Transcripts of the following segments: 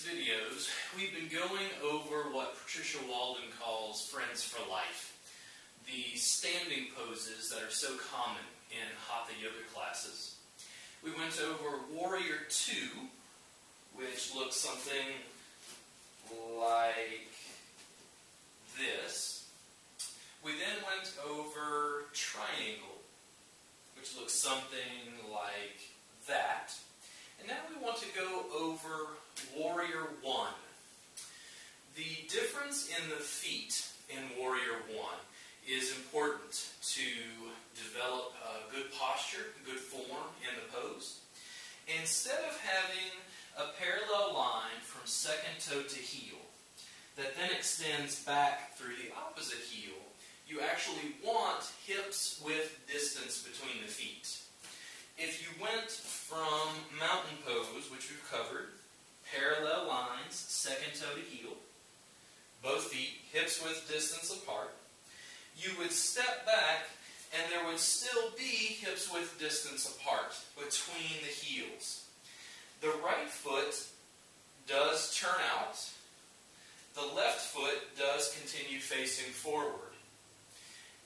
videos, we've been going over what Patricia Walden calls friends for life. The standing poses that are so common in Hatha yoga classes. We went over Warrior 2, which looks something like this. We then went over Triangle, which looks something like that. And now we want to go over Warrior 1. The difference in the feet in Warrior 1 is important to develop a good posture, good form in the pose. Instead of having a parallel line from second toe to heel that then extends back through the opposite heel, you actually want hips with distance between the feet. If you went from mountain pose, which we've covered, parallel lines, second toe to heel, both feet, hips width distance apart, you would step back and there would still be hips width distance apart between the heels. The right foot does turn out. The left foot does continue facing forward.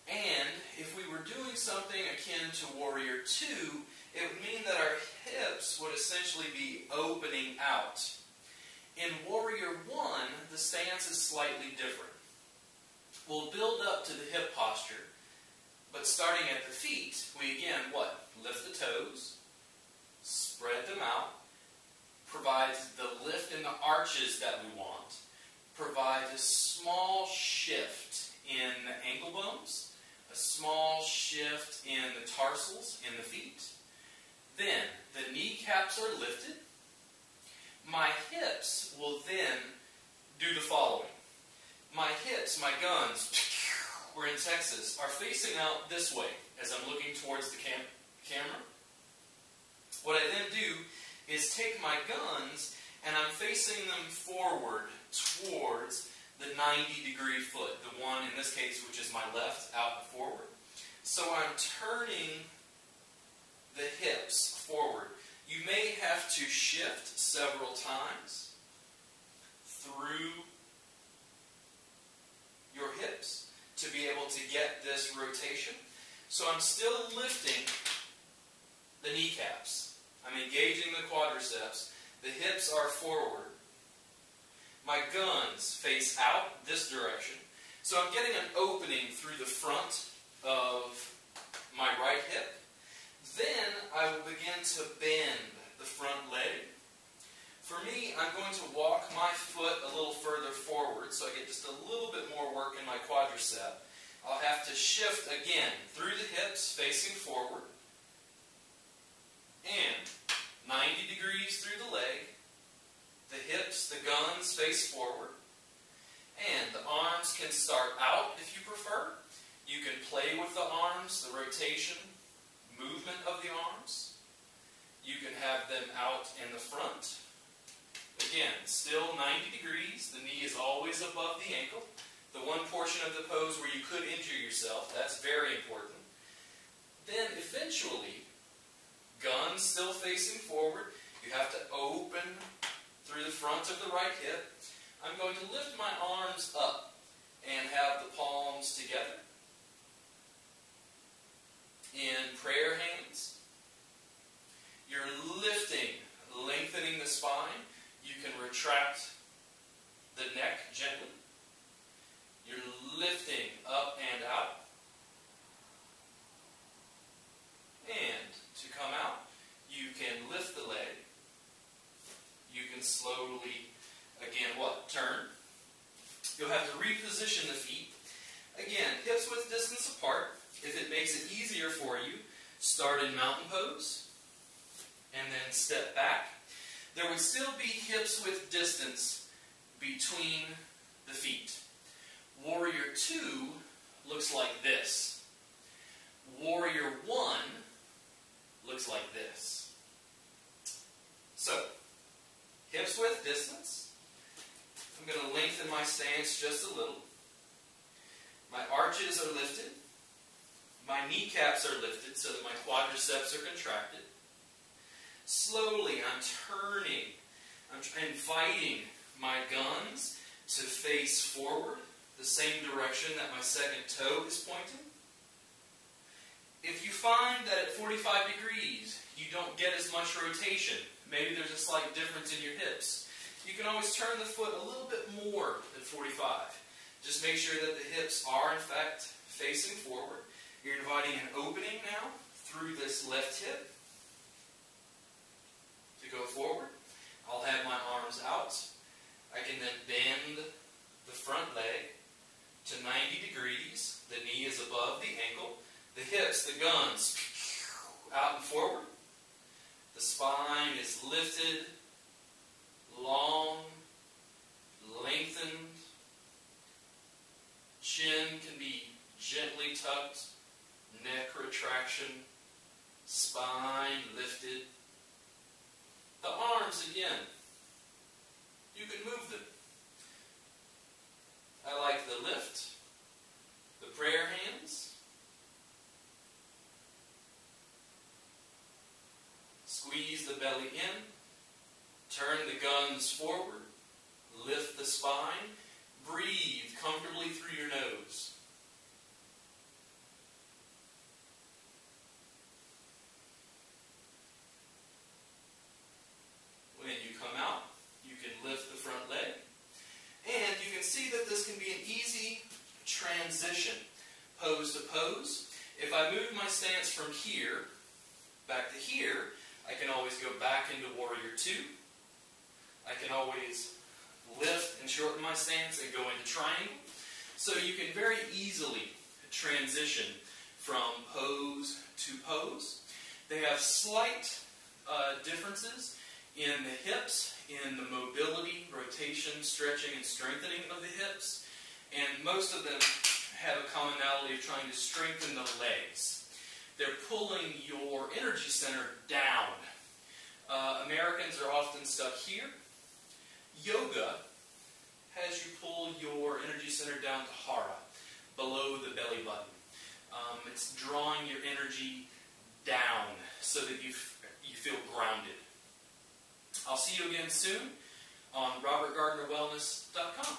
And if we were doing something akin to Warrior 2, it would mean that our hips would essentially be opening out. In Warrior 1, the stance is slightly different. We'll build up to the hip posture, but starting at the feet, we again, what? Lift the toes, spread them out, provides the lift in the arches that we want, provides a small shift in the ankle bones, a small shift in the tarsals in the feet. Then the kneecaps are lifted. My hips will then do the following. My hips, my guns, we're in Texas, are facing out this way as I'm looking towards the cam camera. What I then do is take my guns and I'm facing them forward towards the 90 degree foot, the one in this case which is my left out forward. So I'm turning the hips forward. You may have to shift several times through your hips to be able to get this rotation. So I'm still lifting the kneecaps. I'm engaging the quadriceps. The hips are forward. My guns face out this direction. So I'm getting an opening through the front of my right hip. Then I will begin to bend the front leg. For me, I'm going to walk my foot a little further forward so I get just a little bit more work in my quadricep. I'll have to shift again through the hips facing forward and 90 degrees through the leg the hips, the guns face forward. And the arms can start out if you prefer. You can play with the arms, the rotation, movement of the arms. You can have them out in the front. Again, still 90 degrees. The knee is always above the ankle. The one portion of the pose where you could injure yourself, that's very important. Then eventually, guns still facing forward. You have to open through the front of the right hip. I'm going to lift my arms up and have the palms together in prayer hands. You're lifting, lengthening the spine. You can retract the neck gently. You're lifting up and out. And to come out, you can lift the leg you can slowly, again, what? Turn. You'll have to reposition the feet. Again, hips width distance apart. If it makes it easier for you, start in mountain pose and then step back. There would still be hips width distance between the feet. Warrior 2 looks like this. Warrior 1 looks like this. So, Hips width distance. I'm going to lengthen my stance just a little. My arches are lifted. My kneecaps are lifted so that my quadriceps are contracted. Slowly, I'm turning I'm inviting my guns to face forward, the same direction that my second toe is pointing. If you find that at 45 degrees you don't get as much rotation, maybe there's a slight difference in your hips, you can always turn the foot a little bit more than 45. Just make sure that the hips are in fact facing forward. You're inviting an opening now through this left hip to go forward. I'll have my arms out. I can then bend the front leg to 90 degrees. The knee is above the ankle. The hips, the guns, out and forward. The spine is lifted, long, lengthened. Chin can be gently tucked, neck retraction, spine lifted. The arms again, you can move them. I like the lift, the prayer hands. Squeeze the belly in, turn the guns forward, lift the spine, breathe comfortably through your nose. When you come out, you can lift the front leg. And you can see that this can be an easy transition, pose to pose. If I move my stance from here back to here, I can always go back into warrior two. I can always lift and shorten my stance and go into triangle. So you can very easily transition from pose to pose. They have slight uh, differences in the hips, in the mobility, rotation, stretching, and strengthening of the hips. And most of them have a commonality of trying to strengthen the legs. They're pulling your energy center down. Uh, Americans are often stuck here. Yoga has you pull your energy center down to hara, below the belly button. Um, it's drawing your energy down so that you, you feel grounded. I'll see you again soon on robertgardnerwellness.com.